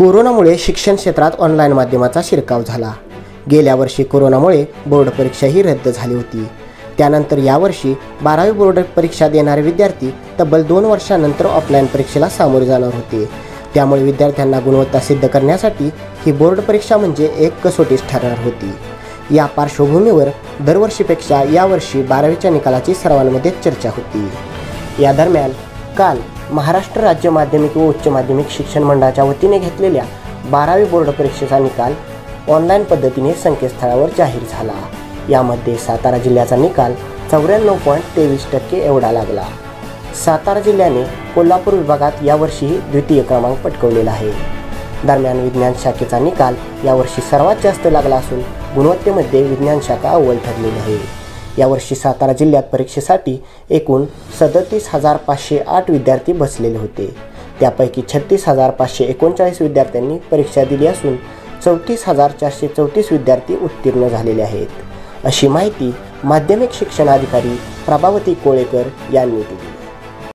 कोरोनामुळे शिक्षण क्षेत्रात ऑनलाईन माध्यमाचा शिरकाव झाला. गेल्या वर्षी कोरोनामुळे बोर्ड परीक्षाही रद्द झाली होती. त्यानंतर यावर्षी बारावी बोर्ड परीक्षा देणारे विद्यार्थी तब्बल दोन वर्षानंतर ऑफलाईन परीक्षेला सामोरे जाणार होते. त्यामुळे विद्यार्थ्यांना गुणवत्ता सिद्ध करण्यासाठी ही बोर्ड परीक्षा म्हणजे एक कसोटीच ठरणार होती. या पार्श्वभूमीवर दरवर्षीपेक्षा यावर्षी बारावीच्या निकालाची सर्वांमध्ये चर्चा होती. या दरम्यान काल महाराष्ट्र राज्य माध्यमिक व उच्च माध्यमिक शिक्षण मंडळाच्या वतीने घेतलेल्या बारावी बोर्ड परीक्षेचा निकाल ऑनलाईन पद्धतीने संकेतस्थळावर जाहीर झाला. यामध्ये सातारा जिल्ह्याचा निकाल चौऱ्याण्णव पॉईंट तेवीस टक्के एवढा लागला. सातारा जिल्ह्याने कोल्हापूर विभागात यावर्षीही द्वितीय क्रमांक पटकवलेला आहे. दरम्यान विज्ञान शाखेचा निकाल यावर्षी सर्वात जास्त लागला असून गुणवत्तेमध्ये विज्ञान शाखा अव्वल ठरलेली आहे. यावर्षी सातारा जिल्ह्यात परीक्षेसाठी एकूण सदतीस हजार पाचशे आठ विद्यार्थी बसलेले होते. त्यापैकी छत्तीस हजार पाचशे एकोणचाळीस विद्यार्थ्यांनी परीक्षा दिली असून चौतीस हजार चारशे चौतीस विद्यार्थी उत्तीर्ण झालेले आहेत. अशी माहिती माध्यमिक शिक्षणाधिकारी प्रभावती कोळेकर यांनी दिली.